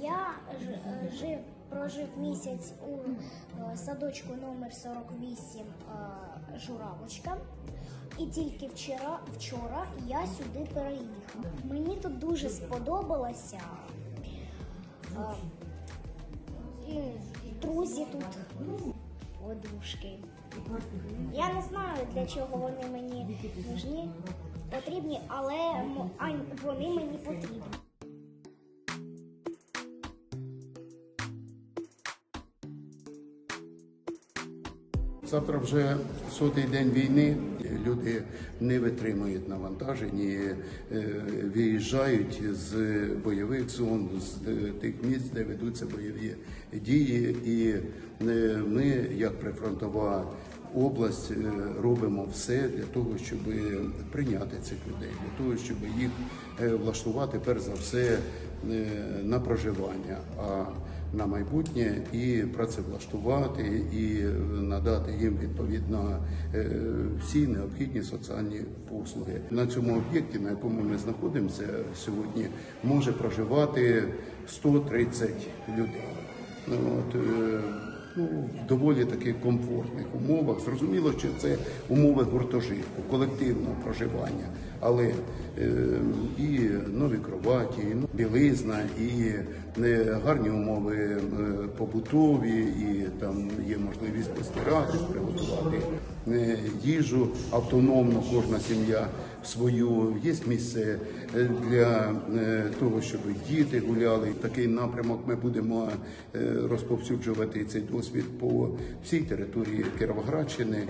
Я е, жив, прожив місяць у е, садочку номер 48 е, Журавочка. І тільки вчора, вчора я сюди переїхав. Мені тут дуже сподобалося. Друзі тут, подружки. Я не знаю, для чого вони мені нужні, потрібні, але вони мені потрібні. Завтра вже сотий день війни. Люди не витримують навантажені, е, виїжджають з бойових зон, з тих місць, де ведуться бойові дії. І е, ми, як прифронтова область, е, робимо все для того, щоб прийняти цих людей, для того, щоб їх влаштувати перш за все на проживання. На майбутнє і працевлаштувати, і надати їм відповідно е, всі необхідні соціальні послуги. На цьому об'єкті, на якому ми знаходимося сьогодні, може проживати 130 людей. Ну, От, е, доволі таких комфортних умовах. Зрозуміло, що це умови гуртожитку, колективного проживання, але е, і нові кроваті, і ну, білизна, і е, гарні умови е, побутові, і там є можливість постиратись, приготувати е, їжу автономно, кожна сім'я свою. Є місце е, для е, того, щоб діти гуляли. Такий напрямок ми будемо е, розповсюджувати цей досвід по всій території Кіровоградщини.